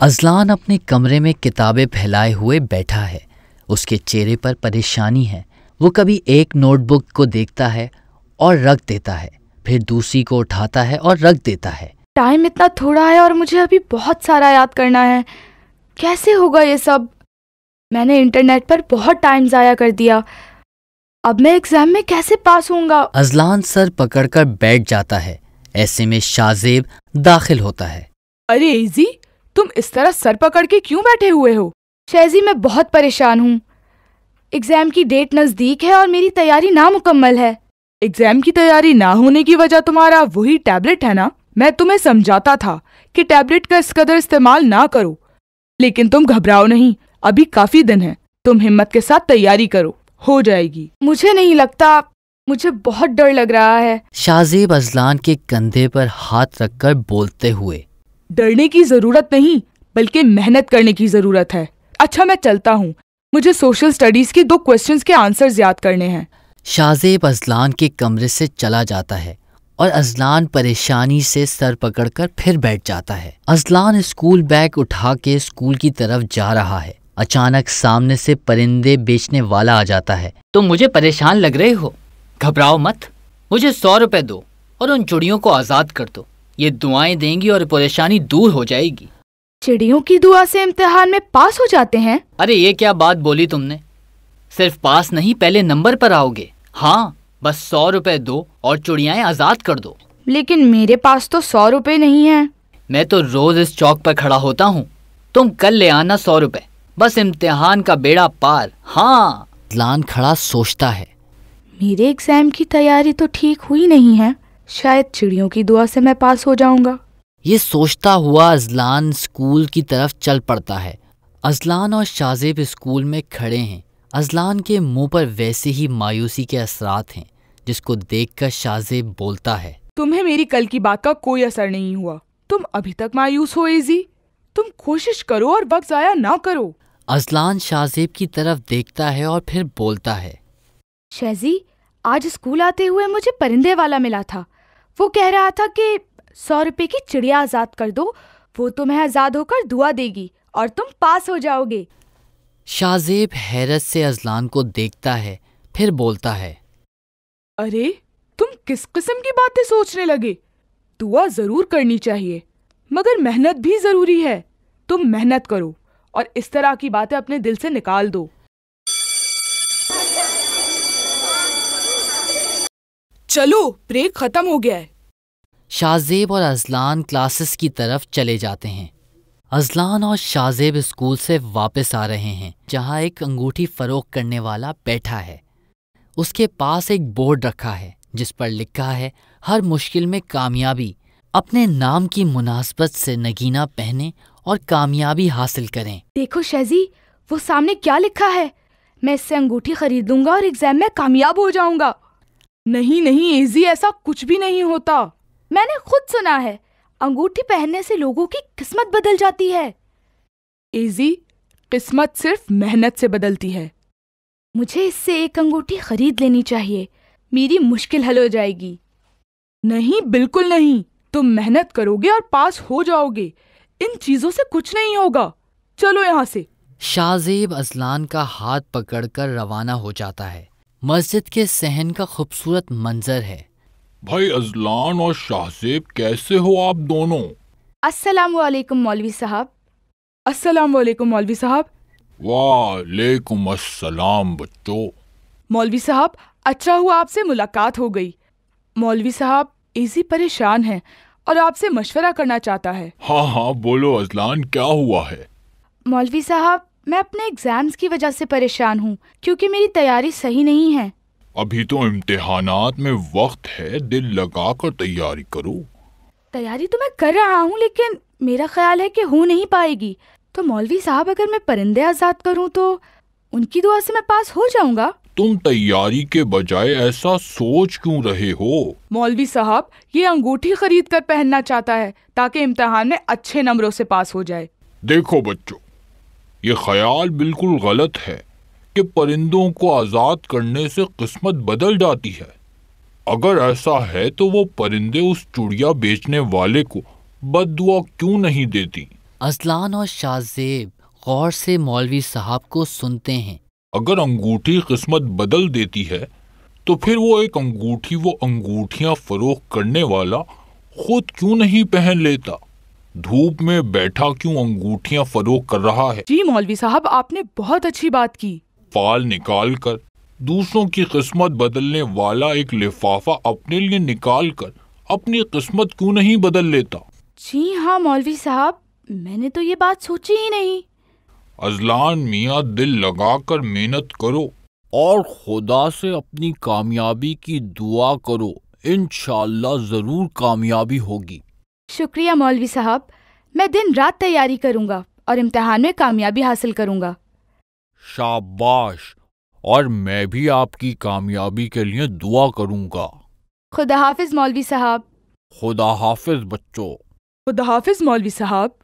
Azlan अपने कमरे में किताबें फैलाए हुए बैठा है। उसके चेहरे पर परेशानी है। वो कभी एक नोटबुक को देखता है और रख देता है। फिर दूसरी को उठाता है और रख देता है। टाइम इतना थोड़ा है और मुझे अभी बहुत सारा याद करना है। कैसे होगा ये सब? मैंने इंटरनेट पर बहुत टाइम ज़ाया कर दिया। अब मैं एग्ज़ाम में कैसे पास होऊँगा? अजलान सर पकड़कर बैठ जाता है। ऐसे में शाहजेब दाखिल होता है। अरे इजी। तुम इस तरह सर पकड़ के क्यों बैठे हुए हो? शैजी मैं बहुत परेशान हूँ। एग्ज़ाम की डेट नज़दीक है और मेरी तैयारी नामुकम्मल है। एग्ज़ाम की तैयारी ना होने की वजह तुम्हारा वही टैबलेट है ना? मैं तुम्हें समझाता था कि टैबलेट का इस कदर इस्तेमाल ना करो। लेकिन तुम घबराओ नहीं, अभी काफ़ी दिन है। तुम हिम्मत के साथ तैयारी करो, हो जाएगी। मुझे नहीं लगता, मुझे बहुत डर लग रहा है। शाहजेब अजलान के कंधे पर हाथ रखकर बोलते हुए डरने की ज़रूरत नहीं, बल्कि मेहनत करने की ज़रूरत है। अच्छा मैं चलता हूँ। मुझे सोशल स्टडीज़ के दो क्वेश्चंस के आंसर्स याद करने हैं। शाहजेब अजलान के कमरे से चला जाता है और अजलान परेशानी से सर पकड़कर फिर बैठ जाता है। अजलान स्कूल बैग उठा के स्कूल की तरफ़ जा रहा है। अचानक सामने से परिंदे बेचने वाला आ जाता है। तुम मुझे परेशान लग रहे हो। घबराओ मत। मुझे सौ रुपए दो और उन चुड़ियों को आज़ाद कर दो। ये दुआएँ देंगी और परेशानी दूर हो जाएगी। चिड़ियों की दुआ से इम्तिहान में पास हो जाते हैं? अरे ये क्या बात बोली तुमने? सिर्फ़ पास नहीं पहले नंबर पर आओगे। हाँ बस सौ रुपए दो और चुड़ियाएँ आज़ाद कर दो। लेकिन मेरे पास तो सौ रुपए नहीं है। मैं तो रोज इस चौक पर खड़ा होता हूँ। तुम कल ले आना सौ रुपए। बस इम्तिहान का बेड़ा पार। हाँ। लान खड़ा सोचता है। मेरे एग्ज़ाम की तैयारी तो ठीक हुई नहीं है। शायद चिड़ियों की दुआ से मैं पास हो जाऊँगा। ये सोचता हुआ अजलान स्कूल की तरफ़ चल पड़ता है। अजलान और शाजेब स्कूल में खड़े हैं। अजलान के मुँह पर वैसे ही मायूसी के असरात हैं जिसको देखकर शाजेब बोलता है। तुम्हें मेरी कल की बात का कोई असर नहीं हुआ। तुम अभी तक मायूस हो इजी। तुम कोशिश करो और वक्त जाया ना करो। अजलान शाजेब की तरफ़ देखता है और फिर बोलता है। शैजी आज स्कूल आते हुए मुझे परिंदे वाला मिला था। वो कह रहा था कि सौ रुपए की चिड़िया आज़ाद कर दो वो तुम्हें आज़ाद होकर दुआ देगी और तुम पास हो जाओगे। शाहजेब हैरत से अजलान को देखता है फिर बोलता है अरे तुम किस किस्म की बातें सोचने लगे? दुआ ज़रूर करनी चाहिए मगर मेहनत भी ज़रूरी है। तुम मेहनत करो और इस तरह की बातें अपने दिल से निकाल दो। चलो ब्रेक खत्म हो गया है। शाहजेब और अजलान क्लासेस की तरफ़ चले जाते हैं। अजलान और शाहजेब स्कूल से वापस आ रहे हैं जहाँ एक अंगूठी फरोख करने वाला बैठा है। उसके पास एक बोर्ड रखा है जिस पर लिखा है हर मुश्किल में कामयाबी अपने नाम की मुनासबत से नगीना पहने और कामयाबी हासिल करें। देखो शैजी वो सामने क्या लिखा है? मैं इससे अंगूठी खरीदूँगा और एग्ज़ाम में कामयाब हो जाऊँगा। नहीं नहीं इजी ऐसा कुछ भी नहीं होता। मैंने खुद सुना है अंगूठी पहनने से लोगों की किस्मत बदल जाती है। इजी किस्मत सिर्फ़ मेहनत से बदलती है। मुझे इससे एक अंगूठी खरीद लेनी चाहिए मेरी मुश्किल हल हो जाएगी। नहीं बिल्कुल नहीं। तुम मेहनत करोगे और पास हो जाओगे। इन चीज़ों से कुछ नहीं होगा। चलो यहाँ से। शाहजेब अजलान का हाथ पकड़कर रवाना हो जाता है। मस्जिद के सहन का खूबसूरत मंजर है। भाई अजलान और शाहजेब कैसे हो आप दोनों? अस्सलाम वालेकुम मौलवी साहब। अस्सलाम वालेकुम मौलवी साहब। वालेकुम अस्सलाम बच्चों। मौलवी साहब अच्छा हुआ आपसे मुलाकात हो गई। मौलवी साहब इजी परेशान है और आपसे मशवरा करना चाहता है। हाँ हाँ बोलो अजलान क्या हुआ है? मौलवी साहब मैं अपने एग्ज़ाम्स की वजह से परेशान हूँ क्योंकि मेरी तैयारी सही नहीं है। अभी तो इम्तिहानात में वक्त है दिल लगा कर तैयारी करो। तैयारी तो मैं कर रहा हूँ लेकिन मेरा ख्याल है कि हो नहीं पाएगी। तो मौलवी साहब अगर मैं परिंदे आज़ाद करूँ तो उनकी दुआ से मैं पास हो जाऊँगा? तुम तैयारी के बजाय ऐसा सोच क्यों रहे हो? मौलवी साहब ये अंगूठी खरीद कर पहनना चाहता है ताकि इम्तिहान में अच्छे नंबरों से पास हो जाए। देखो बच्चों ये ख्याल बिल्कुल गलत है कि परिंदों को आज़ाद करने से किस्मत बदल जाती है। अगर ऐसा है तो वो परिंदे उस चुड़िया बेचने वाले को बददुआ क्यों नहीं देती? अजलान और शाहजेब गौर से मौलवी साहब को सुनते हैं। अगर अंगूठी किस्मत बदल देती है तो फिर वो एक अंगूठी वो अंगूठियाँ फरोख करने वाला खुद क्यों नहीं पहन लेता? धूप में बैठा क्यों अंगूठियाँ फरोख कर रहा है? जी मौलवी साहब आपने बहुत अच्छी बात की। फाल निकाल कर दूसरों की किस्मत बदलने वाला एक लिफाफा अपने लिए निकाल कर अपनी किस्मत क्यों नहीं बदल लेता? जी हाँ मौलवी साहब मैंने तो ये बात सोची ही नहीं। अजलान मियाँ दिल लगाकर मेहनत करो और खुदा से अपनी कामयाबी की दुआ करो। इंशाल्लाह ज़रूर कामयाबी होगी। शुक्रिया मौलवी साहब। मैं दिन रात तैयारी करूँगा और इम्तिहान में कामयाबी हासिल करूँगा। शाबाश। और मैं भी आपकी कामयाबी के लिए दुआ करूँगा। खुदा हाफिज मौलवी साहब। खुदा हाफिज बच्चों। खुदा हाफिज मौलवी साहब।